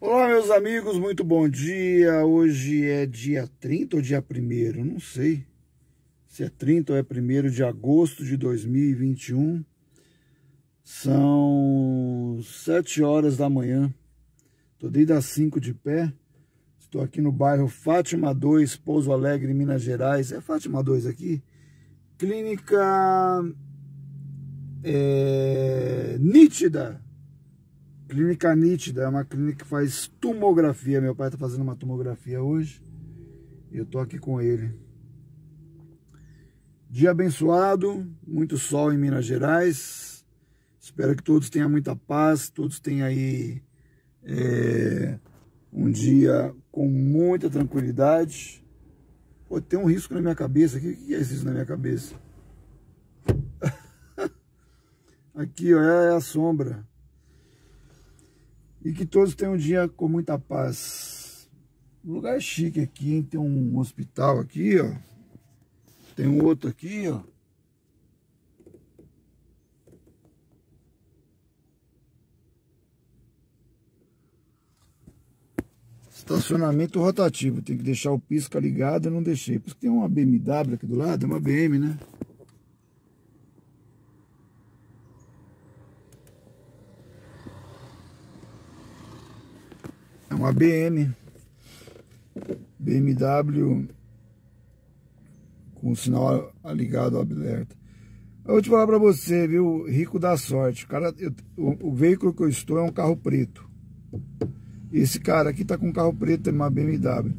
Olá, meus amigos, muito bom dia. Hoje é dia 30 ou dia 1 Não sei se é 30 ou é 1 de agosto de 2021. São 7 horas da manhã. Estou desde as 5 de pé. Estou aqui no bairro Fátima 2, Pouso Alegre, Minas Gerais. É Fátima 2 aqui? Clínica é, Nítida Clínica Nítida, é uma clínica que faz tomografia. Meu pai está fazendo uma tomografia hoje. Eu tô aqui com ele. Dia abençoado, muito sol em Minas Gerais. Espero que todos tenham muita paz, todos tenham aí é, um dia com muita tranquilidade. Pô, tem um risco na minha cabeça. O que é isso na minha cabeça? Aqui, ó, é a sombra. E que todos tenham um dia com muita paz. Um lugar chique aqui, hein? Tem um hospital aqui, ó. Tem outro aqui, ó. Estacionamento rotativo. Tem que deixar o pisca ligado, eu não deixei. Por isso que tem uma BMW aqui do lado, é uma BM, né? Uma BM, BMW com o sinal ligado ao alerta. Eu vou te falar para você, viu, rico da sorte. O, cara, eu, o, o, veículo que eu estou é um carro preto. Esse cara aqui tá com um carro preto, é uma BMW.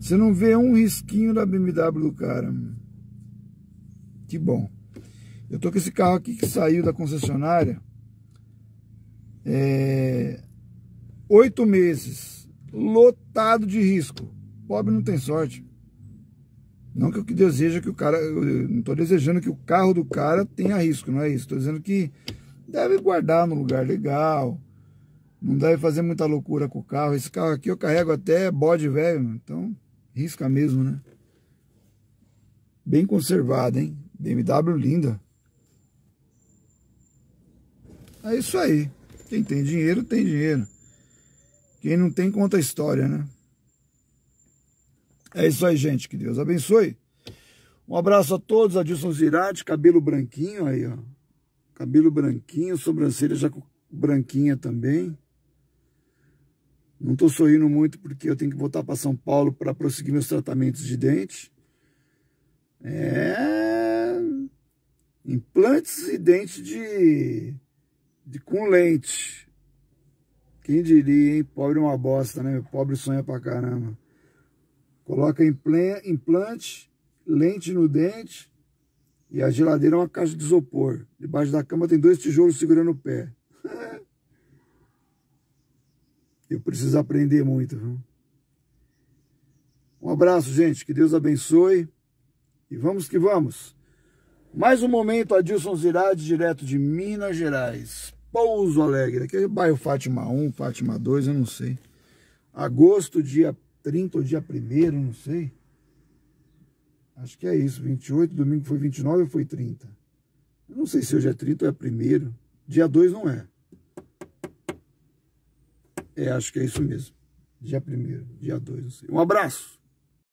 Você não vê um risquinho da BMW do cara. Que bom. Eu tô com esse carro aqui que saiu da concessionária. É, oito meses lotado de risco. Pobre não tem sorte. Não que eu deseja que o cara. Eu não estou desejando que o carro do cara tenha risco, não é isso. Estou dizendo que deve guardar no lugar legal. Não deve fazer muita loucura com o carro. Esse carro aqui eu carrego até bode velho, então risca mesmo, né? Bem conservado, hein? BMW linda. É isso aí. Quem tem dinheiro, tem dinheiro. Quem não tem, conta a história, né? É isso aí, gente. Que Deus abençoe. Um abraço a todos. Adilson Zirati, cabelo branquinho aí, ó. Cabelo branquinho, sobrancelha já branquinha também. Não estou sorrindo muito porque eu tenho que voltar para São Paulo para prosseguir meus tratamentos de dente. É... Implantes e dente de... de com lente. Quem diria, hein? Pobre é uma bosta, né? Pobre sonha pra caramba. Coloca implante, lente no dente e a geladeira é uma caixa de isopor. Debaixo da cama tem dois tijolos segurando o pé. Eu preciso aprender muito, viu? Um abraço, gente. Que Deus abençoe. E vamos que vamos. Mais um momento, Adilson Zirade, direto de Minas Gerais. Pouso Alegre, aqui é bairro Fátima 1, Fátima 2, eu não sei. Agosto, dia 30 ou dia 1 não sei. Acho que é isso, 28, domingo foi 29 ou foi 30? Eu não sei se hoje é 30 ou é 1 Dia 2 não é. É, acho que é isso mesmo. Dia 1 dia 2, não sei. Um abraço.